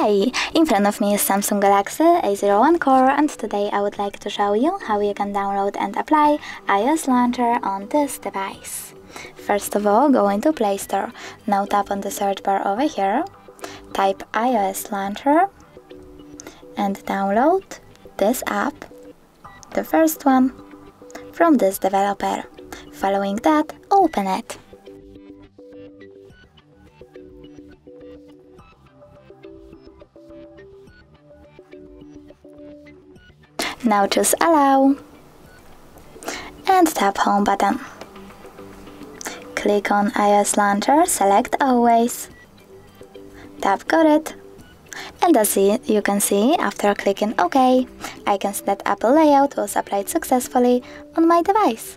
Hi! In front of me is Samsung Galaxy A01 Core and today I would like to show you how you can download and apply iOS Launcher on this device. First of all, go into Play Store. Now tap on the search bar over here, type iOS Launcher and download this app, the first one, from this developer. Following that, open it. Now choose Allow and tap Home button. Click on iOS Launcher, select Always. Tap Got it. And as you can see, after clicking OK, I can see that Apple layout was applied successfully on my device.